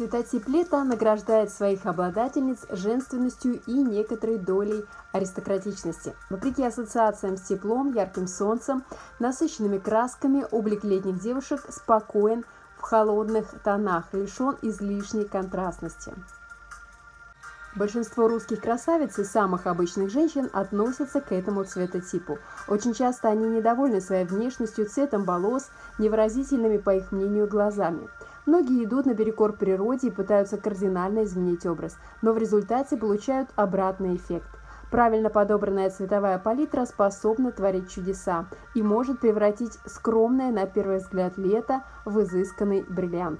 Цветотип лета награждает своих обладательниц женственностью и некоторой долей аристократичности. Вопреки ассоциациям с теплом, ярким солнцем, насыщенными красками, облик летних девушек спокоен в холодных тонах, лишен излишней контрастности. Большинство русских красавиц и самых обычных женщин относятся к этому цветотипу. Очень часто они недовольны своей внешностью, цветом волос, невыразительными, по их мнению, глазами. Многие идут наперекор природе и пытаются кардинально изменить образ, но в результате получают обратный эффект. Правильно подобранная цветовая палитра способна творить чудеса и может превратить скромное на первый взгляд лето в изысканный бриллиант.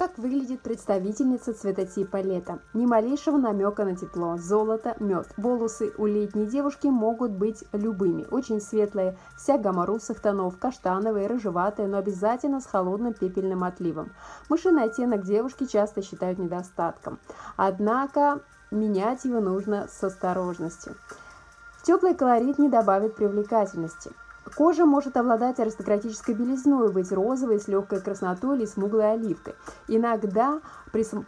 Как выглядит представительница цветотипа лета? Ни малейшего намека на тепло, золото, мед. Волосы у летней девушки могут быть любыми. Очень светлые, вся гамма русых тонов, каштановые, рыжеватые, но обязательно с холодным пепельным отливом. Мышиный оттенок девушки часто считают недостатком. Однако менять его нужно с осторожностью. Теплый колорит не добавит привлекательности. Кожа может обладать аристократической белизной, быть розовой с легкой краснотой или смуглой оливкой. Иногда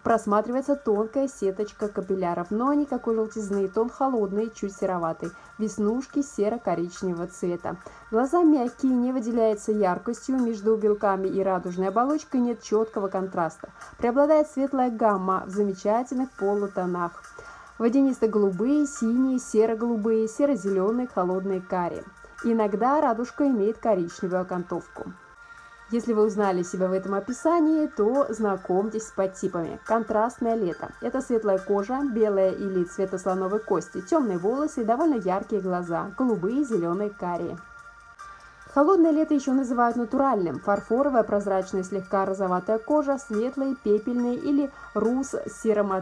просматривается тонкая сеточка капилляров, но никакой желтизны, тон холодный, чуть сероватый, веснушки серо-коричневого цвета. Глаза мягкие, не выделяются яркостью, между белками и радужной оболочкой нет четкого контраста. Преобладает светлая гамма в замечательных полутонах. Водянисто-голубые, синие, серо-голубые, серо-зеленые, холодные карие. Иногда радужка имеет коричневую окантовку. Если вы узнали себя в этом описании, то знакомьтесь с подтипами. Контрастное лето. Это светлая кожа, белая или цвета слоновой кости, темные волосы и довольно яркие глаза, голубые, зеленые, карие. Холодное лето еще называют натуральным. Фарфоровая, прозрачная, слегка розоватая кожа, светлые, пепельные или рус с серым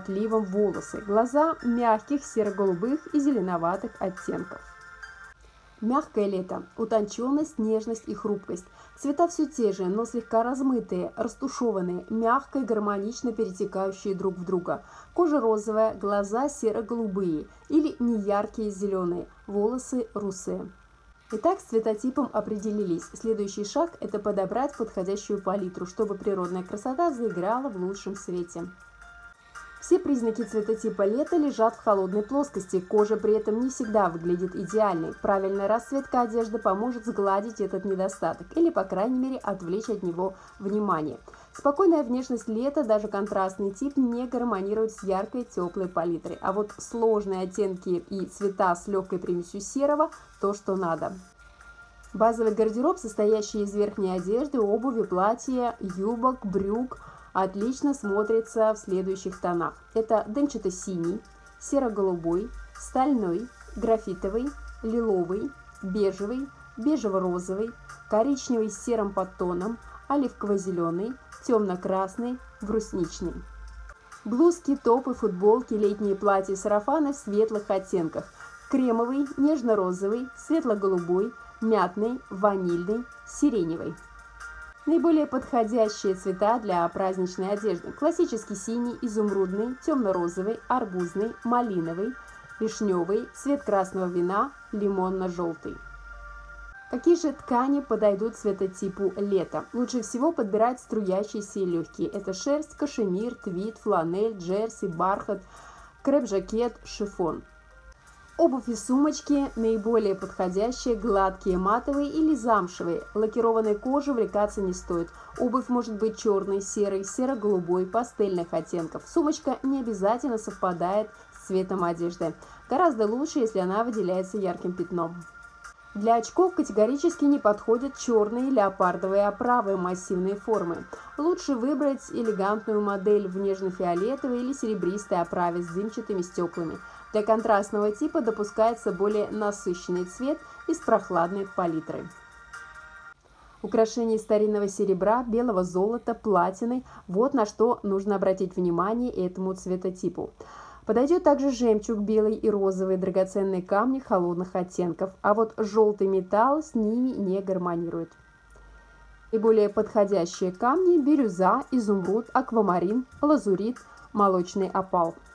волосы. Глаза мягких, серо-голубых и зеленоватых оттенков. Мягкое лето, утонченность, нежность и хрупкость. Цвета все те же, но слегка размытые, растушеванные, мягко и гармонично перетекающие друг в друга. Кожа розовая, глаза серо-голубые или неяркие зеленые, волосы русые. Итак, с цветотипом определились. Следующий шаг – это подобрать подходящую палитру, чтобы природная красота заиграла в лучшем свете. Все признаки цветотипа лета лежат в холодной плоскости, кожа при этом не всегда выглядит идеальной. Правильная расцветка одежды поможет сгладить этот недостаток или, по крайней мере, отвлечь от него внимание. Спокойная внешность лета, даже контрастный тип, не гармонирует с яркой теплой палитрой, а вот сложные оттенки и цвета с легкой примесью серого – то, что надо. Базовый гардероб, состоящий из верхней одежды, обуви, платья, юбок, брюк – отлично смотрится в следующих тонах. Это дымчато-синий, серо-голубой, стальной, графитовый, лиловый, бежевый, бежево-розовый, коричневый с серым подтоном, оливково-зеленый, темно-красный, брусничный. Блузки, топы, футболки, летние платья и сарафаны в светлых оттенках. Кремовый, нежно-розовый, светло-голубой, мятный, ванильный, сиреневый. Наиболее подходящие цвета для праздничной одежды. Классический синий, изумрудный, темно-розовый, арбузный, малиновый, вишневый, цвет красного вина, лимонно-желтый. Какие же ткани подойдут цветотипу лета? Лучше всего подбирать струящиеся и легкие. Это шерсть, кашемир, твид, фланель, джерси, бархат, креп-жакет, шифон. Обувь и сумочки наиболее подходящие, гладкие, матовые или замшевые. Лакированной кожи увлекаться не стоит. Обувь может быть черной, серой, серо-голубой, пастельных оттенков. Сумочка не обязательно совпадает с цветом одежды. Гораздо лучше, если она выделяется ярким пятном. Для очков категорически не подходят черные леопардовые оправы массивной формы. Лучше выбрать элегантную модель в нежно-фиолетовой или серебристой оправе с дымчатыми стеклами. Для контрастного типа допускается более насыщенный цвет из прохладной палитры. Украшения старинного серебра, белого золота, платины – вот на что нужно обратить внимание этому цветотипу. Подойдет также жемчуг белый и розовый, драгоценные камни холодных оттенков, а вот желтый металл с ними не гармонирует. И более подходящие камни – бирюза, изумруд, аквамарин, лазурит, молочный опал –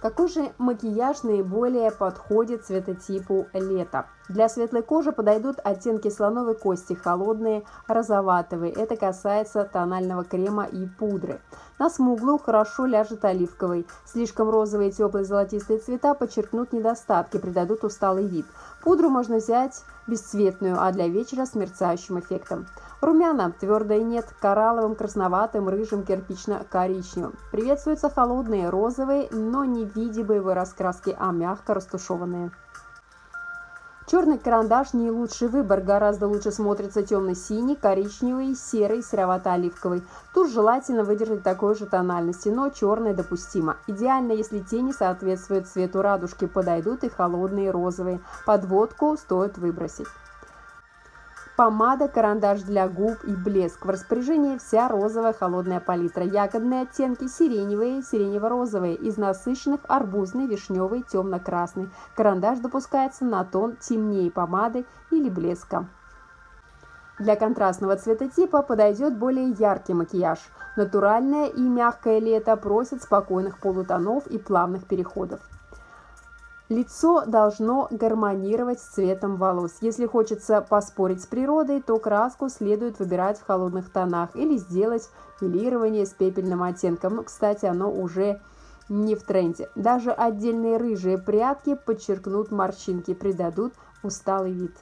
Какой же макияж наиболее подходит цветотипу лета? Для светлой кожи подойдут оттенки слоновой кости, холодные, розоватые. Это касается тонального крема и пудры. На смуглую хорошо ляжет оливковый. Слишком розовые, теплые, золотистые цвета подчеркнут недостатки, придадут усталый вид. Пудру можно взять бесцветную, а для вечера с мерцающим эффектом. Румяна твердое нет, коралловым, красноватым, рыжим, кирпично-коричневым. Приветствуются холодные, розовые, но не в виде раскраски, а мягко растушеванные. Черный карандаш не лучший выбор, гораздо лучше смотрится темно-синий, коричневый, серый, серовато-оливковый. Тут желательно выдержать такой же тональности, но черное допустимо. Идеально, если тени соответствуют цвету радужки, подойдут и холодные розовые. Подводку стоит выбросить. Помада, карандаш для губ и блеск. В распоряжении вся розовая холодная палитра. Ягодные оттенки сиреневые, сиренево-розовые. Из насыщенных арбузный, вишневый, темно-красный. Карандаш допускается на тон темнее помады или блеска. Для контрастного цветотипа подойдет более яркий макияж. Натуральное и мягкое лето просит спокойных полутонов и плавных переходов. Лицо должно гармонировать с цветом волос. Если хочется поспорить с природой, то краску следует выбирать в холодных тонах или сделать филирование с пепельным оттенком. Ну, кстати, оно уже не в тренде. Даже отдельные рыжие прядки подчеркнут морщинки, придадут усталый вид.